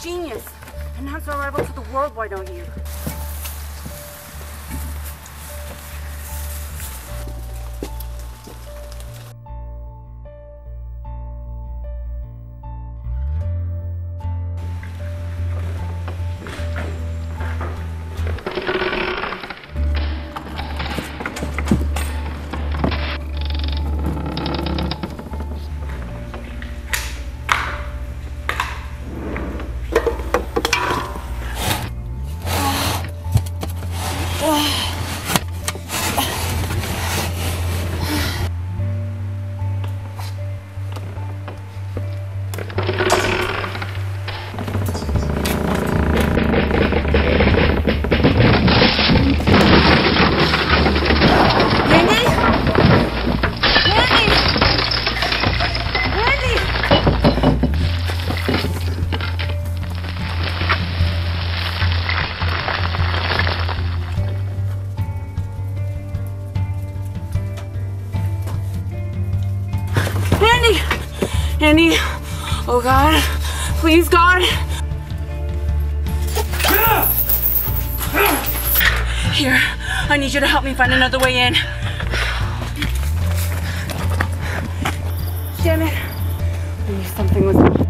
genius. Announce our arrival to the world, why don't you? Andy? Andy! Oh God! Please, God! Here, I need you to help me find another way in. Damn it. I knew something was